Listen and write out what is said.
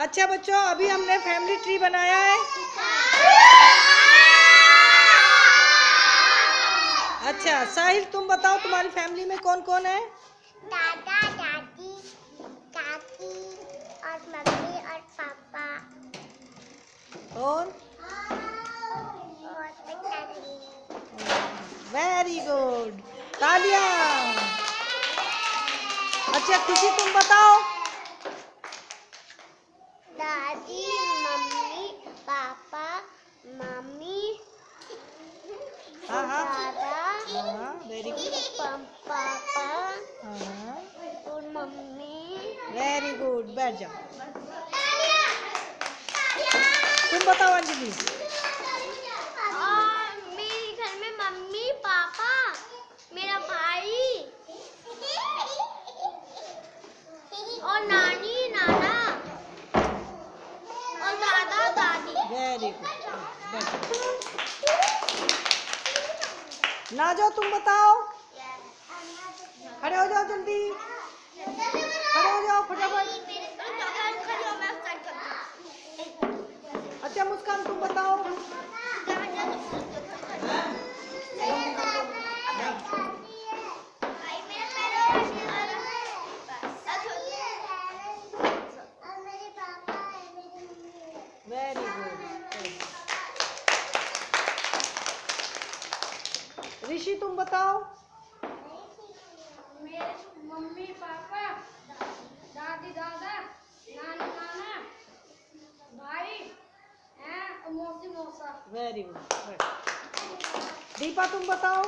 अच्छा बच्चों अभी हमने फैमिली ट्री बनाया है। अच्छा साहिल तुम बताओ तुम्हारी फैमिली में कौन कौन है? दादा दादी काकी और मम्मी और पापा। और और वेरी गुड तालियाँ। अच्छा खुशी तुम बताओ। दादी मम्मी पापा मम्मी हाँ हाँ। दादा हाँ वेरी गुड पापा हाँ और मम्मी। वेरी गुड बैठ जाओ। तुम बताओ अंजलि और मेरे घर में मम्मी पापा मेरा भाई और नानी नाना और दादा दादी वेरी गुड ना जाओ तुम बताओ। खड़े हो जाओ जल्दी। खड़े हो जाओ फटाफट। अच्छा मुस्कान तुम बताओ। वेरी गुड ऋषि तुम बताओ। मम्मी पापा दादी दादा नानी नाना भाई हैं मौसी मौसा। वेरी गुड दीपा तुम बताओ।